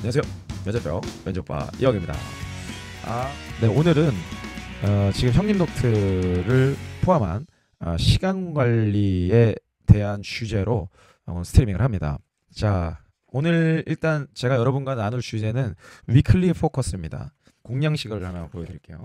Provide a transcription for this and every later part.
안녕하세요. 면접왕 면접왕 이형입니다. 아, 네 오늘은 어, 지금 형님 노트를 포함한 어, 시간 관리에 대한 주제로 어, 스트리밍을 합니다. 자 오늘 일단 제가 여러분과 나눌 주제는 weekly focus입니다. 그 양식을 하나 보여드릴게요.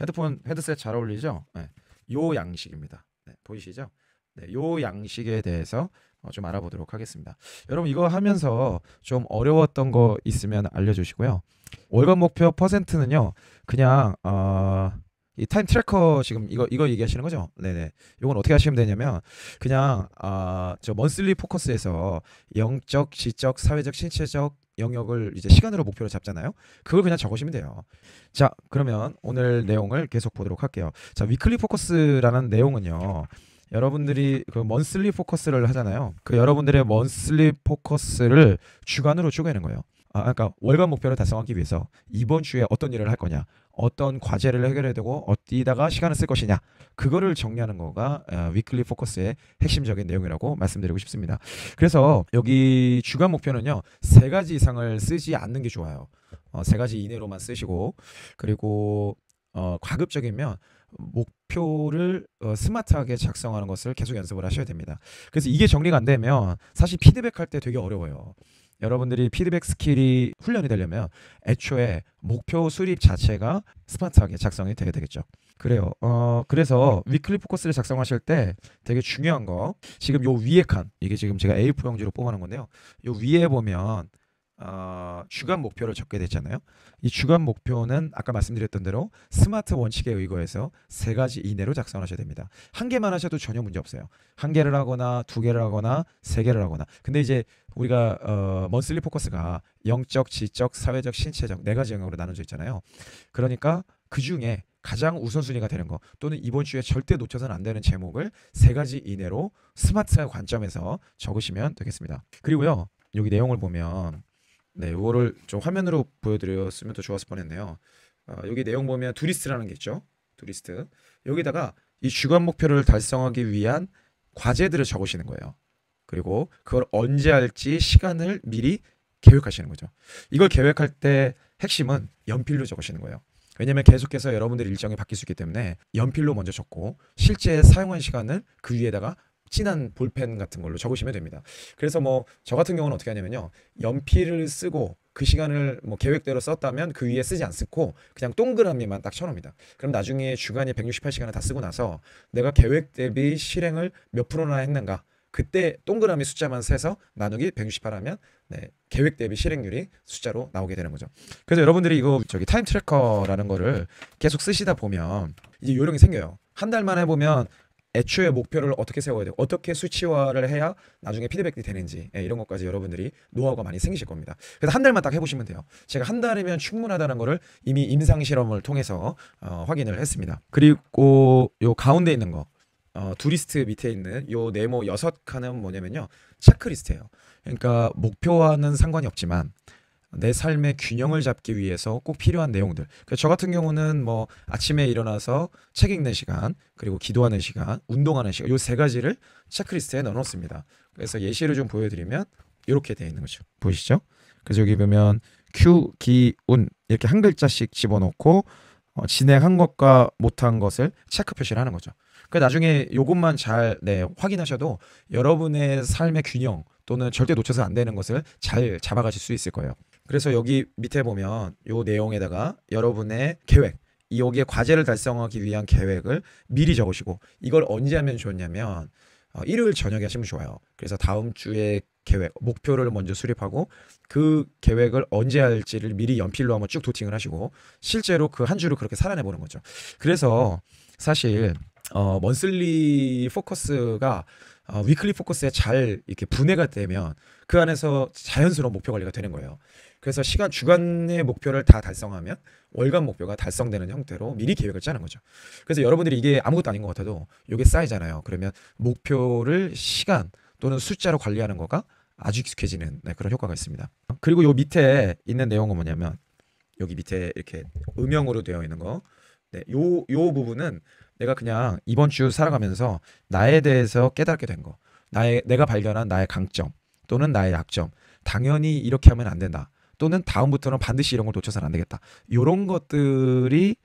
헤드폰 헤드셋 잘 어울리죠? 네, 요 양식입니다. 네, 보이시죠? 네, 요 양식에 대해서 어, 좀 알아보도록 하겠습니다. 여러분 이거 하면서 좀 어려웠던 거 있으면 알려주시고요. 월간 목표 퍼센트는요, 그냥 어, 이 time tracker 지금 이거 이거 얘기하시는 거죠? 네네. 이건 어떻게 하시면 되냐면 그냥 아, 저 monthly focus에서 영적, 지적, 사회적, 신체적 영역을 이제 시간으로 목표로 잡잖아요. 그걸 그냥 적으시면 돼요. 자, 그러면 오늘 내용을 계속 보도록 할게요. 자, weekly focus라는 내용은요. 여러분들이 그 monthly focus를 하잖아요. 그 여러분들의 monthly focus를 주간으로 쪼개는 거예요. 아, 그러니까 월간 목표를 달성하기 위해서 이번 주에 어떤 일을 할 거냐, 어떤 과제를 해결해야 되고 어디다가 시간을 쓸 것이냐, 그거를 정리하는 거가 어, weekly focus의 핵심적인 내용이라고 말씀드리고 싶습니다. 그래서 여기 주간 목표는요 세 가지 이상을 쓰지 않는 게 좋아요. 어, 세 가지 이내로만 쓰시고 그리고 어, 가급적이면 목표를 어, 스마트하게 작성하는 것을 계속 연습을 하셔야 됩니다. 그래서 이게 정리가 안 되면 사실 피드백할 때 되게 어려워요. 여러분들이 피드백 skill이 훈련이 되려면 애초에 목표 수립 자체가 스마트하게 작성이 되게 되겠죠. 그래요. 어 그래서 weekly focus를 작성하실 때 되게 중요한 거 지금 요 위에 칸 이게 지금 제가 A4 용지로 뽑아놓은 건데요. 요 위에 보면 어, 주간 목표를 적게 됐잖아요. 이 주간 목표는 아까 말씀드렸던 대로 스마트 원칙에 의거해서 세 가지 이내로 작성하셔야 됩니다. 한 개만 하셔도 전혀 문제 없어요. 한 개를 하거나 두 개를 하거나 세 개를 하거나. 근데 이제 우리가 어, 먼슬리 포커스가 영적, 지적, 사회적, 신체적 네 가지 영역으로 나눠져 있잖아요. 그러니까 그 중에 가장 우선순위가 되는 거 또는 이번 주에 절대 놓쳐서는 안 되는 제목을 세 가지 이내로 스마트한 관점에서 적으시면 되겠습니다. 그리고요 여기 내용을 보면 네, 이거를 좀 화면으로 보여드렸으면 더 좋았을 뻔했네요. 어, 여기 내용 보면 두리스트라는 게 있죠. 두리스트. 여기다가 이 주간 목표를 달성하기 위한 과제들을 적으시는 거예요. 그리고 그걸 언제 할지 시간을 미리 계획하시는 거죠. 이걸 계획할 때 핵심은 연필로 적으시는 거예요. 왜냐면 계속해서 여러분들 일정이 바뀔 수 있기 때문에 연필로 먼저 적고 실제 사용한 시간을 그 위에다가 진한 볼펜 같은 걸로 적으시면 됩니다. 그래서 뭐 저 같은 경우는 어떻게 하냐면요. 연필을 쓰고 그 시간을 뭐 계획대로 썼다면 그 위에 쓰지 않고 그냥 동그라미만 딱 쳐놓습니다. 그럼 나중에 주간이 168시간을 다 쓰고 나서 내가 계획 대비 실행을 몇 프로나 했는가 그때 동그라미 숫자만 세서 나누기 168 하면 네, 계획 대비 실행률이 숫자로 나오게 되는 거죠. 그래서 여러분들이 이거 저기 time tracker라는 거를 계속 쓰시다 보면 이제 요령이 생겨요. 한 달만 해보면 애초에 목표를 어떻게 세워야 되고 어떻게 수치화를 해야 나중에 피드백이 되는지 예, 이런 것까지 여러분들이 노하우가 많이 생기실 겁니다. 그래서 한 달만 딱 해보시면 돼요. 제가 한 달이면 충분하다는 거를 이미 임상 실험을 통해서 어, 확인을 했습니다. 그리고 요 가운데 있는 거 어, 두리스트 밑에 있는 요 네모 여섯 칸은 뭐냐면요 체크리스트예요. 그러니까 목표와는 상관이 없지만 내 삶의 균형을 잡기 위해서 꼭 필요한 내용들. 그러니까 저 같은 경우는 뭐 아침에 일어나서 책 읽는 시간, 그리고 기도하는 시간, 운동하는 시간, 요 세 가지를 체크리스트에 넣어놓습니다. 그래서 예시를 좀 보여드리면 이렇게 되어 있는 거죠. 보이시죠? 그래서 여기 보면 큐, 기, 운 이렇게 한 글자씩 집어넣고 어, 진행한 것과 못한 것을 체크 표시를 하는 거죠. 그 나중에 요것만 잘 네, 확인하셔도 여러분의 삶의 균형 또는 절대 놓쳐서 안 되는 것을 잘 잡아가실 수 있을 거예요. 그래서 여기 밑에 보면 요 내용에다가 여러분의 계획 여기에 과제를 달성하기 위한 계획을 미리 적으시고 이걸 언제 하면 좋냐면 어, 일요일 저녁에 하시면 좋아요. 그래서 다음 주에 계획 목표를 먼저 수립하고 그 계획을 언제 할지를 미리 연필로 한번 쭉 도팅을 하시고 실제로 그 한 주를 그렇게 살아내 보는 거죠. 그래서 사실 어 먼슬리 포커스가 어, 위클리 포커스에 잘 이렇게 분해가 되면 그 안에서 자연스러운 목표 관리가 되는 거예요. 그래서 시간 주간의 목표를 다 달성하면 월간 목표가 달성되는 형태로 미리 계획을 짜는 거죠. 그래서 여러분들이 이게 아무것도 아닌 것 같아도 이게 쌓이잖아요. 그러면 목표를 시간 또는 숫자로 관리하는 거가 아주 익숙해지는 네, 그런 효과가 있습니다. 그리고 요 밑에 있는 내용은 뭐냐면 여기 밑에 이렇게 음영으로 되어 있는 거, 네, 요, 요 부분은 내가 그냥 이번 주 살아가면서 나에 대해서 깨닫게 된 거, 나의 내가 발견한 나의 강점 또는 나의 약점, 당연히 이렇게 하면 안 된다. 또는 다음부터는 반드시 이런 걸 놓쳐서는 안 되겠다. 이런 것들이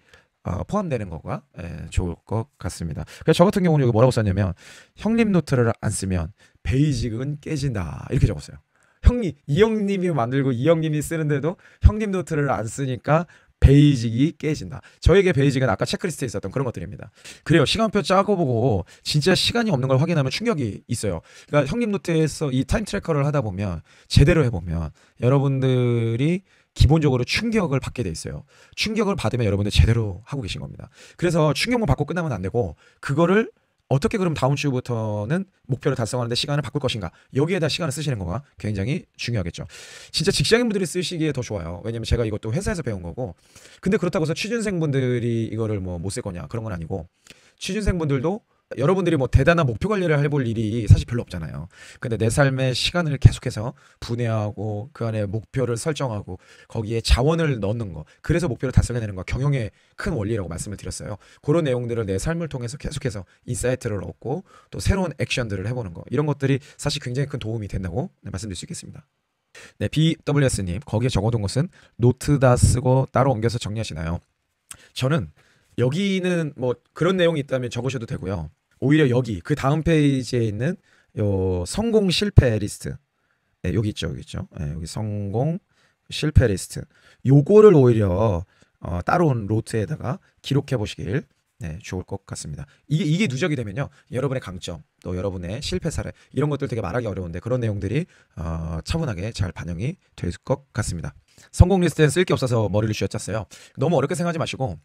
어, 포함되는 거가 예, 좋을 것 같습니다. 그래서 저 같은 경우는 여기 뭐라고 썼냐면 형님 노트를 안 쓰면 basic은 깨진다 이렇게 적었어요. 형님 이 형님이 만들고 이 형님이 쓰는데도 형님 노트를 안 쓰니까 basic이 깨진다. 저에게 basic은 아까 체크리스트에 있었던 그런 것들입니다. 그래요. 시간표 짜고 보고 진짜 시간이 없는 걸 확인하면 충격이 있어요. 그러니까 형님 노트에서 이 time tracker를 하다 보면 제대로 해보면 여러분들이 기본적으로 충격을 받게 돼 있어요. 충격을 받으면 여러분들 제대로 하고 계신 겁니다. 그래서 충격만 받고 끝나면 안 되고 그거를 어떻게 그럼 다음 주부터는 목표를 달성하는데 시간을 바꿀 것인가 여기에다 시간을 쓰시는 거가 굉장히 중요하겠죠. 진짜 직장인분들이 쓰시기에 더 좋아요. 왜냐면 제가 이것도 회사에서 배운 거고 근데 그렇다고 해서 취준생분들이 이거를 뭐 못 쓸 거냐 그런 건 아니고 취준생분들도 여러분들이 뭐 대단한 목표 관리를 해볼 일이 사실 별로 없잖아요. 근데 내 삶의 시간을 계속해서 분해하고 그 안에 목표를 설정하고 거기에 자원을 넣는 거. 그래서 목표를 달성해내는 거 경영의 큰 원리라고 말씀을 드렸어요. 그런 내용들을 내 삶을 통해서 계속해서 insight를 얻고 또 새로운 액션들을 해보는 거. 이런 것들이 사실 굉장히 큰 도움이 된다고 네, 말씀드릴 수 있겠습니다. 네, BWS님 거기에 적어둔 것은 노트 다 쓰고 따로 옮겨서 정리하시나요? 저는 여기는 뭐 그런 내용이 있다면 적으셔도 되고요. 오히려 여기 그 다음 페이지에 있는 요 성공 실패 리스트 네, 여기 있죠 여기 있죠 네, 여기 성공 실패 리스트 요거를 오히려 어, 다른 노트에다가 기록해 보시길 네, 좋을 것 같습니다. 이게 이게 누적이 되면요, 여러분의 강점, 또 여러분의 실패 사례 이런 것들 되게 말하기 어려운데 그런 내용들이 어, 차분하게 잘 반영이 될 것 같습니다. 성공 리스트에 쓸 게 없어서 머리를 쥐어짰어요. 너무 어렵게 생각하지 마시고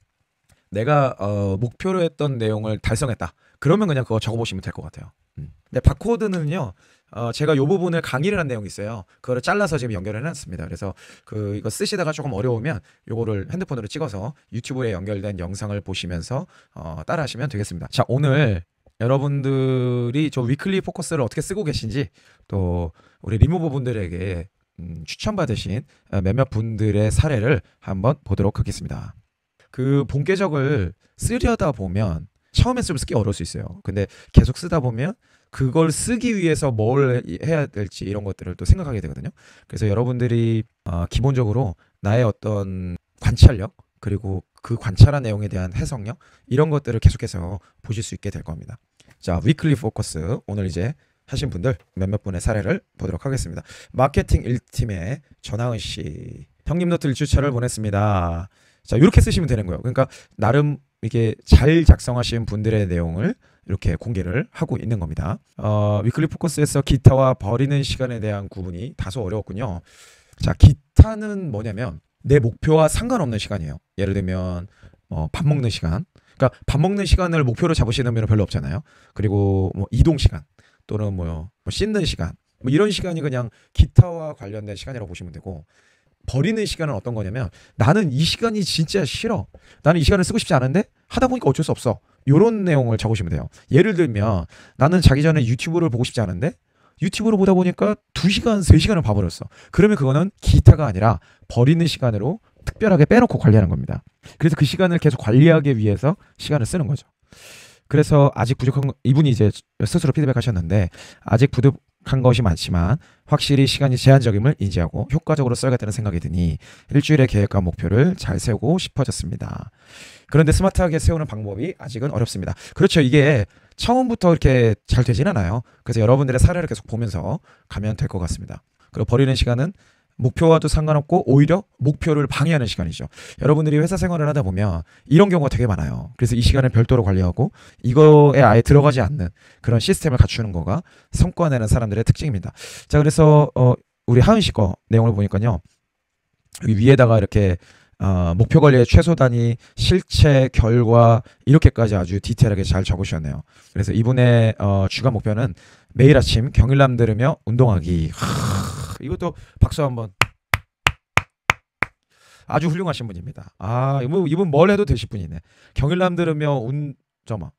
내가 어, 목표로 했던 내용을 달성했다. 그러면 그냥 그거 적어보시면 될 것 같아요. 음. 근데 바코드는요, 어, 제가 이 부분을 강의를 한 내용이 있어요. 그거를 잘라서 지금 연결해 놨습니다. 그래서 그 이거 쓰시다가 조금 어려우면 요거를 핸드폰으로 찍어서 유튜브에 연결된 영상을 보시면서 어, 따라하시면 되겠습니다. 자, 오늘 여러분들이 저 weekly focus를 어떻게 쓰고 계신지 또 우리 리모버 분들에게 음, 추천받으신 어, 몇몇 분들의 사례를 한번 보도록 하겠습니다. 그 본계적을 쓰려다 보면 처음에 쓰면 쓰기 어려울 수 있어요. 근데 계속 쓰다 보면 그걸 쓰기 위해서 뭘 해야 될지 이런 것들을 또 생각하게 되거든요. 그래서 여러분들이 어, 기본적으로 나의 어떤 관찰력 그리고 그 관찰한 내용에 대한 해석력 이런 것들을 계속해서 보실 수 있게 될 겁니다. 자, weekly focus 오늘 이제 하신 분들 몇몇 분의 사례를 보도록 하겠습니다. 마케팅 1팀의 전하은 씨 형님 노트 1주차를 보냈습니다. 자, 이렇게 쓰시면 되는 거예요. 그러니까 나름 이게 잘 작성하신 분들의 내용을 이렇게 공개를 하고 있는 겁니다. 어, weekly focus에서 기타와 버리는 시간에 대한 구분이 다소 어려웠군요. 자, 기타는 뭐냐면 내 목표와 상관없는 시간이에요. 예를 들면 어, 밥 먹는 시간. 그러니까 밥 먹는 시간을 목표로 잡으시는 분은 별로 없잖아요. 그리고 뭐 이동 시간 또는 뭐, 뭐 씻는 시간. 뭐 이런 시간이 그냥 기타와 관련된 시간이라고 보시면 되고 버리는 시간은 어떤 거냐면 나는 이 시간이 진짜 싫어. 나는 이 시간을 쓰고 싶지 않은데 하다 보니까 어쩔 수 없어. 요런 내용을 적으시면 돼요. 예를 들면 나는 자기 전에 유튜브를 보고 싶지 않은데 유튜브를 보다 보니까 2시간, 3시간을 봐버렸어. 그러면 그거는 기타가 아니라 버리는 시간으로 특별하게 빼놓고 관리하는 겁니다. 그래서 그 시간을 계속 관리하기 위해서 시간을 쓰는 거죠. 그래서 아직 부족한 이분이 이제 스스로 피드백 하셨는데 아직 부득 한 것이 많지만 확실히 시간이 제한적임을 인지하고 효과적으로 써야겠다는 생각이 드니 일주일의 계획과 목표를 잘 세우고 싶어졌습니다. 그런데 스마트하게 세우는 방법이 아직은 어렵습니다. 그렇죠. 이게 처음부터 이렇게 잘 되진 않아요. 그래서 여러분들의 사례를 계속 보면서 가면 될 것 같습니다. 그리고 버리는 시간은 목표와도 상관없고 오히려 목표를 방해하는 시간이죠. 여러분들이 회사 생활을 하다 보면 이런 경우가 되게 많아요. 그래서 이 시간을 별도로 관리하고 이거에 아예 들어가지 않는 그런 시스템을 갖추는 거가 성과 내는 사람들의 특징입니다. 자, 그래서 어 우리 하은 씨 거 내용을 보니까요. 여기 위에다가 이렇게 어, 목표 관리의 최소 단위, 실체, 결과 이렇게까지 아주 디테일하게 잘 적으셨네요. 그래서 이분의 어, 주간 목표는 매일 아침 경일남 들으며 운동하기. 하, 이것도 박수 한번. 아주 훌륭하신 분입니다. 아, 이분, 이분 뭘 해도 되실 분이네. 경일남 들으며 운, 잠깐만.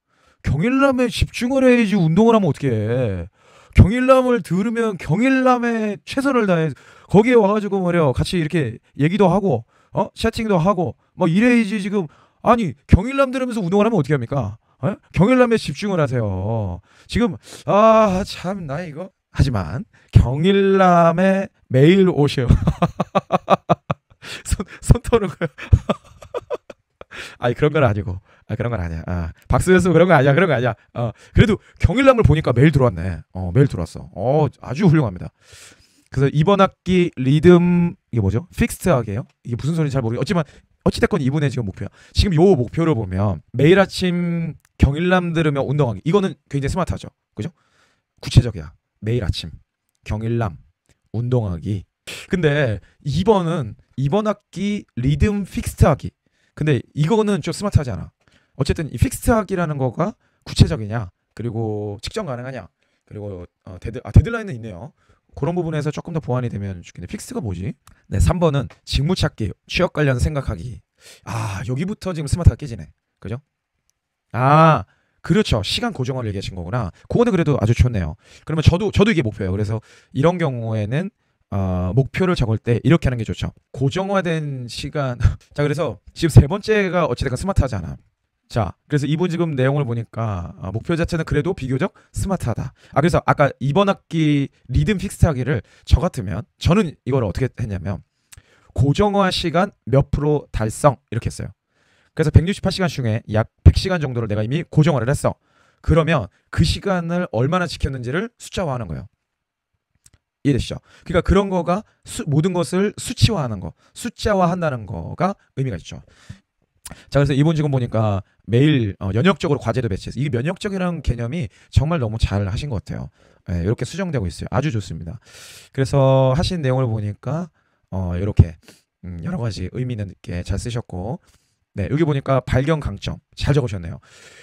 경일남에 집중을 해야지 운동을 하면 어떻게 해. 경일남을 들으면 경일남에 최선을 다해 거기에 와가지고 말이야 같이 이렇게 얘기도 하고 어 채팅도 하고 뭐 이래야지 지금 아니 경일남 들으면서 운동을 하면 어떻게 합니까? 어? 경일남에 집중을 하세요. 지금 아 참 나 이거 하지만 경일남에 매일 오셔. 손, 손 터는 거야. 아니 그런 건 아니고. 아 그런 건 아니야. 아 박수현수 그런 거 아니야. 그런 거 아니야. 어 그래도 경일남을 보니까 매일 들어왔네. 어 매일 들어왔어. 어 아주 훌륭합니다. 그래서 이번 학기 리듬 이게 뭐죠? fixed하게요? 이게 무슨 소리인지 잘 모르겠지만 어찌됐건 이분의 지금 목표야. 지금 요 목표를 보면 매일 아침 경읽남 들으며 운동하기. 이거는 굉장히 스마트하죠. 그죠? 구체적이야 매일 아침 경읽남 운동하기 근데 2번은 이번 학기 리듬 fixed 하기 근데 이거는 좀 스마트하지 않아. 어쨌든 이 fixed 하기라는 거가 구체적이냐 그리고 측정 가능하냐 그리고 어, 데드 아 데드라인은 있네요. 그런 부분에서 조금 더 보완이 되면 좋겠네. fix가 뭐지? 네, 3번은 직무 찾기, 취업 관련 생각하기. 아, 여기부터 지금 스마트가 깨지네. 그죠? 아, 그렇죠. 시간 고정화를 얘기하신 거구나. 그거는 그래도 아주 좋네요. 그러면 저도 저도 이게 목표예요. 그래서 이런 경우에는 어, 목표를 적을 때 이렇게 하는 게 좋죠. 고정화된 시간. 자, 그래서 지금 세 번째가 어찌됐건 스마트하잖아. 자, 그래서 이분 지금 내용을 보니까 아, 목표 자체는 그래도 비교적 스마트하다. 아, 그래서 아까 이번 학기 리듬 fix 하기를 저 같으면 저는 이걸 어떻게 했냐면 고정화 시간 몇 프로 달성 이렇게 했어요. 그래서 168시간 중에 약 100시간 정도를 내가 이미 고정화를 했어. 그러면 그 시간을 얼마나 지켰는지를 숫자화하는 거예요. 이해되시죠? 그러니까 그런 거가 수, 모든 것을 수치화하는 거, 숫자화한다는 거가 의미가 있죠. 자 그래서 이분 지금 보니까 매일 어, 연역적으로 과제도 배치해서 이게 면역적이라는 개념이 정말 너무 잘 하신 것 같아요. 네, 이렇게 수정되고 있어요. 아주 좋습니다. 그래서 하신 내용을 보니까 어, 이렇게 음, 여러 가지 의미 있게 잘 쓰셨고 네, 여기 보니까 발견 강점 잘 적으셨네요.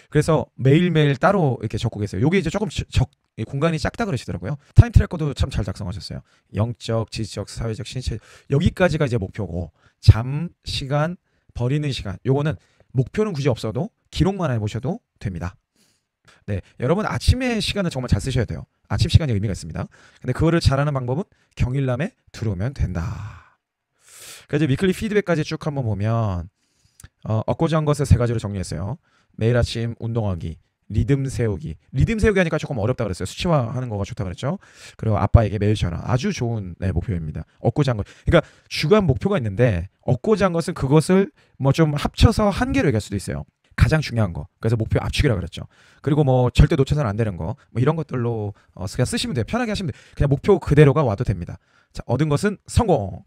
그래서 매일매일 따로 이렇게 적고 계세요. 요게 이제 조금 적, 공간이 작다 그러시더라고요. time tracker도 참 잘 작성하셨어요. 영적, 지적, 사회적, 신체 여기까지가 이제 목표고 잠, 시간, 버리는 시간 요거는 목표는 굳이 없어도 기록만 해 보셔도 됩니다. 네, 여러분 아침에 시간을 정말 잘 쓰셔야 돼요. 아침 시간이 의미가 있습니다. 근데 그거를 잘하는 방법은 경일남에 들어오면 된다. 그래서 위클리 피드백까지 쭉 한번 보면 어, 얻고자 한 것을 세 가지로 정리했어요. 매일 아침 운동하기, 리듬 세우기. 리듬 세우기 하니까 조금 어렵다 그랬어요. 수치화하는 거가 좋다 그랬죠. 그리고 아빠에게 매일 전화. 아주 좋은 네, 목표입니다. 얻고자 한 것. 그러니까 주간 목표가 있는데 얻고자 한 것은 그것을 뭐 좀 합쳐서 한 개로 얘기할 수도 있어요. 가장 중요한 거. 그래서 목표 압축이라 그랬죠. 그리고 뭐 절대 놓쳐서는 안 되는 거. 뭐 이런 것들로 어, 그냥 쓰시면 돼요. 편하게 하시면 돼요. 그냥 목표 그대로가 와도 됩니다. 자, 얻은 것은 성공.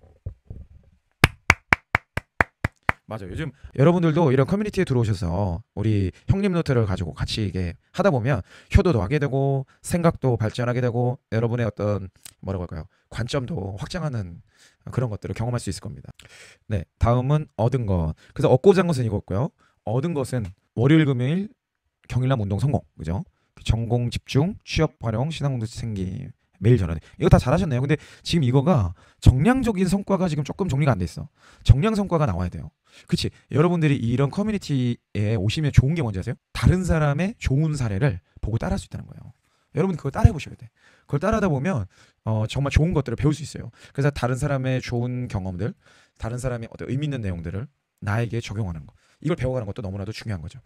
맞아요. 요즘 여러분들도 이런 커뮤니티에 들어오셔서 우리 형님 노트를 가지고 같이 이게 하다 보면 효도도 하게 되고 생각도 발전하게 되고 여러분의 어떤 뭐라고 할까요? 관점도 확장하는 그런 것들을 경험할 수 있을 겁니다. 네, 다음은 얻은 것. 그래서 얻고자 한 것은 이거고요. 얻은 것은 월요일 금요일 경일남 운동 성공. 그죠? 전공 집중, 취업 활용, 신앙 공동 생기 매일 전환. 이거 다 잘하셨네요. 근데 지금 이거가 정량적인 성과가 지금 조금 정리가 안 돼 있어. 정량 성과가 나와야 돼요. 그치? 여러분들이 이런 커뮤니티에 오시면 좋은 게 뭔지 아세요? 다른 사람의 좋은 사례를 보고 따라할 수 있다는 거예요. 여러분 그거 따라해 보셔야 돼. 그걸 따라하다 보면 어, 정말 좋은 것들을 배울 수 있어요. 그래서 다른 사람의 좋은 경험들, 다른 사람의 어떤 의미 있는 내용들을 나에게 적용하는 거. 이걸 배워가는 것도 너무나도 중요한 거죠.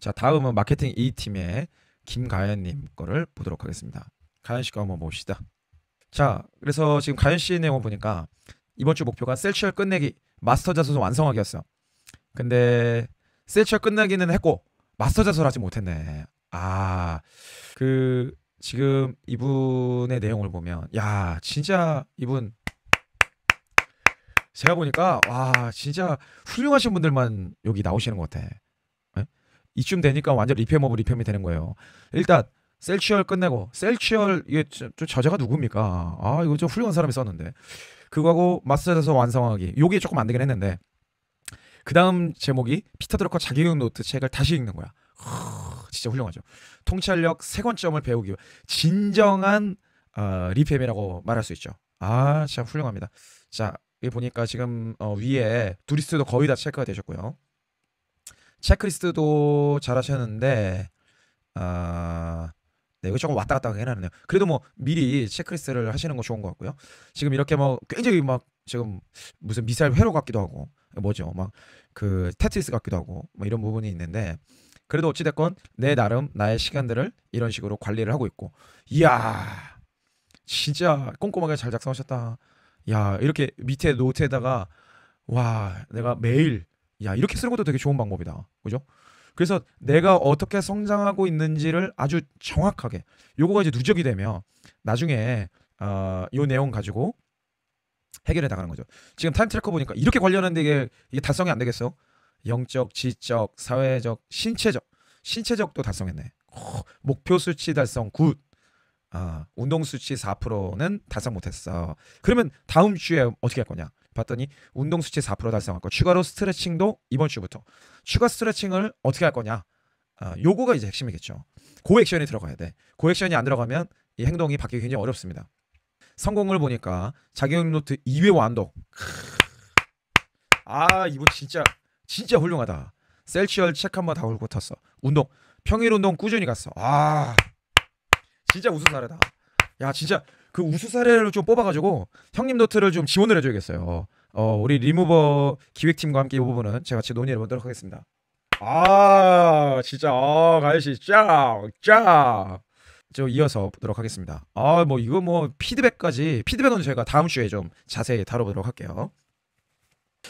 자, 다음은 마케팅 E 팀의 김가연님 거를 보도록 하겠습니다. 가연 씨가 한번 봅시다. 자, 그래서 지금 가연 씨 내용을 보니까 이번 주 목표가 셀치얼 끝내기 마스터 자소서 완성하기였어. 근데 셀치얼 끝내기는 했고 마스터 자소를 하지 못했네. 아, 그 지금 이분의 내용을 보면 야 진짜 이분 제가 보니까 와 진짜 훌륭하신 분들만 여기 나오시는 것 같아. 네? 이쯤 되니까 완전 리페머브 리페이 되는 거예요. 일단 셀치얼 끝내고 셀치얼 이게 좀 저자가 누굽니까? 아 이거 좀 훌륭한 사람이 썼는데 그거하고 마스터에서 완성하기 요게 조금 안 되긴 했는데 그 다음 제목이 피터 드러커 자기경영 노트 책을 다시 읽는 거야. 허, 진짜 훌륭하죠. 통찰력 새 관점을 배우기 진정한 어, 리페이라고 말할 수 있죠. 아 진짜 훌륭합니다. 자 여기 보니까 지금 어, 위에 to-do list도 거의 다 체크가 되셨고요. 체크리스트도 잘 하셨는데 아 네, 이거 조금 왔다 갔다 해놨네요. 그래도 뭐 미리 체크리스트를 하시는 거 좋은 것 같고요. 지금 이렇게 뭐 굉장히 막 지금 무슨 미사일 회로 같기도 하고 뭐죠, 막 그 테트리스 같기도 하고 뭐 이런 부분이 있는데 그래도 어찌됐건 내 나름 나의 시간들을 이런 식으로 관리를 하고 있고 이야 진짜 꼼꼼하게 잘 작성하셨다. 야 이렇게 밑에 노트에다가 와 내가 매일 야 이렇게 쓰는 것도 되게 좋은 방법이다. 그죠? 그래서 내가 어떻게 성장하고 있는지를 아주 정확하게 요거가 이제 누적이 되면 나중에 어, 요 내용 가지고 해결해 나가는 거죠. 지금 time tracker 보니까 이렇게 관련한데 이게 이게 달성이 안 되겠어? 영적, 지적, 사회적, 신체적, 신체적도 달성했네. 어, 목표 수치 달성 good. 아, 운동 수치 4%는 달성 못했어. 그러면 다음 주에 어떻게 할 거냐? 봤더니 운동 수치 4% 달성할 거. 추가로 스트레칭도 이번 주부터. 추가 스트레칭을 어떻게 할 거냐? 아, 요거가 이제 핵심이겠죠. 고액션이 들어가야 돼. 고액션이 안 들어가면 이 행동이 바뀌기 굉장히 어렵습니다. 성공을 보니까 자기용 노트 2회 완독. 아 이분 진짜 진짜 훌륭하다. 셀치얼 책 한 번 다 걸고 탔어. 운동 평일 운동 꾸준히 갔어. 아 진짜 우수 사례다. 야 진짜 그 우수 사례를 좀 뽑아가지고 형님 노트를 좀 지원을 해줘야겠어요. 어 우리 리무버 기획팀과 함께 이 부분은 제가 같이 논의해 보도록 하겠습니다. 아 진짜 아 가야시 쫙쫙 저 이어서 보도록 하겠습니다. 아 뭐 이거 뭐 피드백까지 피드백은 제가 다음 주에 좀 자세히 다뤄보도록 할게요.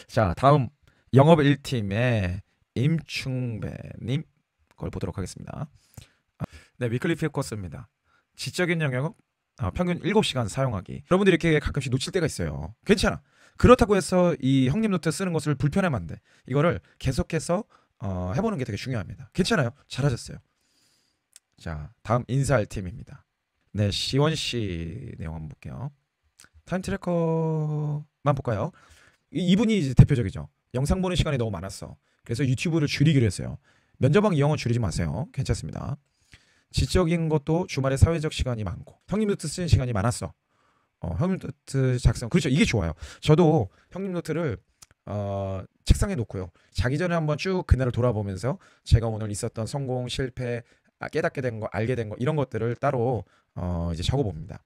자 다음 영업 1팀의 임충배님 걸 보도록 하겠습니다. 네 위클리 코스입니다. 지적인 영역 아, 평균 7시간 사용하기. 여러분들이 이렇게 가끔씩 놓칠 때가 있어요. 괜찮아. 그렇다고 해서 이 형님 노트 쓰는 것을 불편하면 안 돼. 이거를 계속해서 어, 해보는 게 되게 중요합니다. 괜찮아요. 잘하셨어요. 자, 다음 인사할 팀입니다. 네, 시원 씨 내용 한번 볼게요. time tracker만 볼까요? 이, 분이 이제 대표적이죠. 영상 보는 시간이 너무 많았어. 그래서 유튜브를 줄이기로 했어요. 면접왕 이형은 줄이지 마세요. 괜찮습니다. 지적인 것도 주말에 사회적 시간이 많고 형님 노트 쓰는 시간이 많았어. 어, 형님 노트 작성 그렇죠. 이게 좋아요. 저도 형님 노트를 어, 책상에 놓고요. 자기 전에 한번 쭉 그날을 돌아보면서 제가 오늘 있었던 성공, 실패, 아, 깨닫게 된 거, 알게 된 거 이런 것들을 따로 어, 이제 적어봅니다.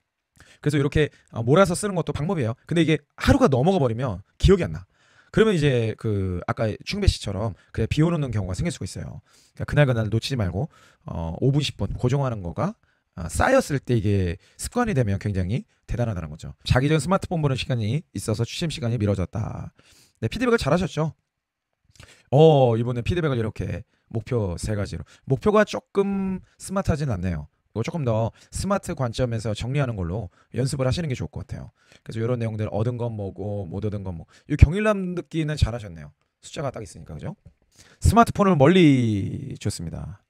그래서 이렇게 어, 몰아서 쓰는 것도 방법이에요. 근데 이게 하루가 넘어가 버리면 기억이 안 나. 그러면 이제 그 아까 충배 씨처럼 그래 비워놓는 경우가 생길 수가 있어요. 그러니까 그날 그날 놓치지 말고 어 5분 10분 고정하는 거가 어, 쌓였을 때 이게 습관이 되면 굉장히 대단하다는 거죠. 자기 전 스마트폰 보는 시간이 있어서 취침 시간이 미뤄졌다. 네 피드백을 잘하셨죠. 어 이번에 피드백을 이렇게 목표 세 가지로 목표가 조금 스마트하진 않네요. 이거 조금 더 스마트 관점에서 정리하는 걸로 연습을 하시는 게 좋을 것 같아요. 그래서 이런 내용들 얻은 건 뭐고 못 얻은 건 뭐. 이 경일남 듣기는 잘하셨네요. 숫자가 딱 있으니까 그죠? 스마트폰을 멀리 줬습니다.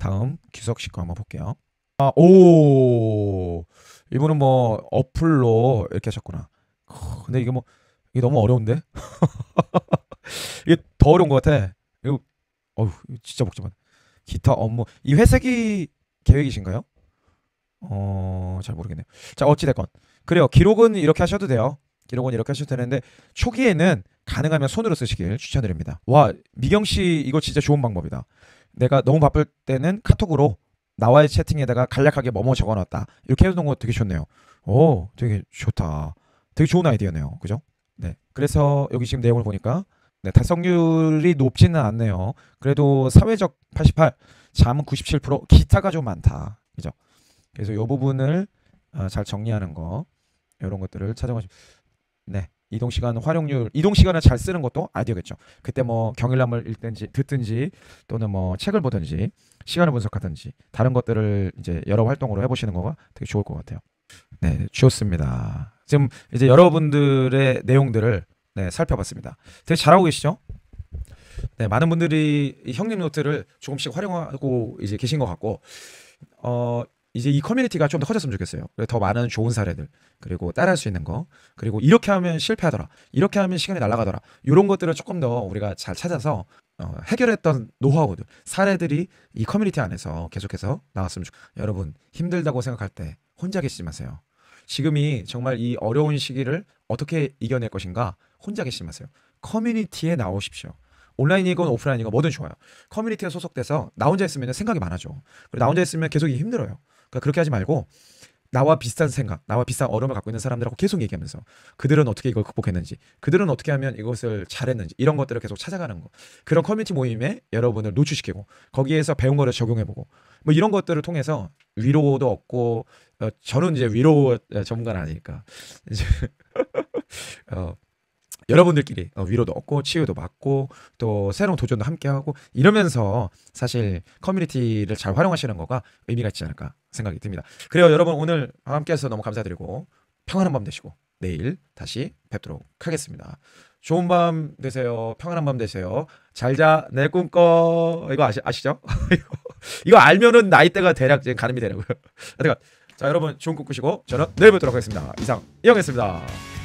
다음 규석 씨 거 한번 볼게요. 아, 오 이분은 뭐 어플로 이렇게 하셨구나. 근데 이게 뭐 이게 너무 어려운데? 이게 더 어려운 것 같아. 이거 어우 진짜 복잡한. 기타 업무 이 회색이 계획이신가요? 어, 잘 모르겠네요. 자, 어찌 됐건. 그래요. 기록은 이렇게 하셔도 돼요. 기록은 이렇게 하셔도 되는데 초기에는 가능하면 손으로 쓰시길 추천드립니다. 와, 미경 씨 이거 진짜 좋은 방법이다. 내가 너무 바쁠 때는 카톡으로 나와의 채팅에다가 간략하게 뭐뭐 적어놨다. 이렇게 해놓은 거 되게 좋네요. 오, 되게 좋다. 되게 좋은 아이디어네요. 그죠? 네. 그래서 여기 지금 내용을 보니까 네, 달성률이 높지는 않네요. 그래도 사회적 88, 잠은 97%, 기타가 좀 많다. 그죠? 그래서 이 부분을 어, 잘 정리하는 거 이런 것들을 찾아가시면 네. 이동 시간 활용률, 이동 시간을 잘 쓰는 것도 아이디어겠죠. 그때 뭐 경일남을 읽든지 듣든지 또는 뭐 책을 보든지 시간을 분석하든지 다른 것들을 이제 여러 활동으로 해보시는 거가 되게 좋을 것 같아요. 네, 좋습니다. 지금 이제 여러분들의 내용들을 네, 살펴봤습니다. 되게 잘하고 계시죠? 네, 많은 분들이 형님 노트를 조금씩 활용하고 이제 계신 것 같고, 어, 이제 이 커뮤니티가 좀 더 커졌으면 좋겠어요. 더 많은 좋은 사례들, 그리고 따라할 수 있는 거, 그리고 이렇게 하면 실패하더라, 이렇게 하면 시간이 날아가더라, 이런 것들을 조금 더 우리가 잘 찾아서 어, 해결했던 노하우들, 사례들이 이 커뮤니티 안에서 계속해서 나왔으면 좋겠어요. 여러분, 힘들다고 생각할 때 혼자 계시지 마세요. 지금이 정말 이 어려운 시기를 어떻게 이겨낼 것인가 혼자 계시지 마세요. 커뮤니티에 나오십시오. 온라인이건 오프라인이건 뭐든 좋아요. 커뮤니티에 소속돼서 나 혼자 있으면 생각이 많아져. 그리고 나 혼자 있으면 계속 힘들어요. 그러니까 그렇게 하지 말고 나와 비슷한 생각, 나와 비슷한 어려움을 갖고 있는 사람들하고 계속 얘기하면서 그들은 어떻게 이걸 극복했는지, 그들은 어떻게 하면 이것을 잘했는지 이런 것들을 계속 찾아가는 거. 그런 커뮤니티 모임에 여러분을 노출시키고 거기에서 배운 거를 적용해보고 뭐 이런 것들을 통해서 위로도 얻고 어, 저는 이제 위로 전문가는 아니니까 이제 어, 여러분들끼리 어, 위로도 얻고 치유도 받고 또 새로운 도전도 함께 하고 이러면서 사실 커뮤니티를 잘 활용하시는 거가 의미가 있지 않을까 생각이 듭니다. 그래요 여러분 오늘 함께해서 너무 감사드리고 평안한 밤 되시고 내일 다시 뵙도록 하겠습니다. 좋은 밤 되세요. 평안한 밤 되세요. 잘 자 내 꿈꿔 이거 아시, 아시죠? 이거 알면은 나이대가 대략 지금 가늠이 되라고요. 자 여러분 좋은 꿈 꾸시고 저는 내일 뵙도록 하겠습니다. 이상 이영했습니다.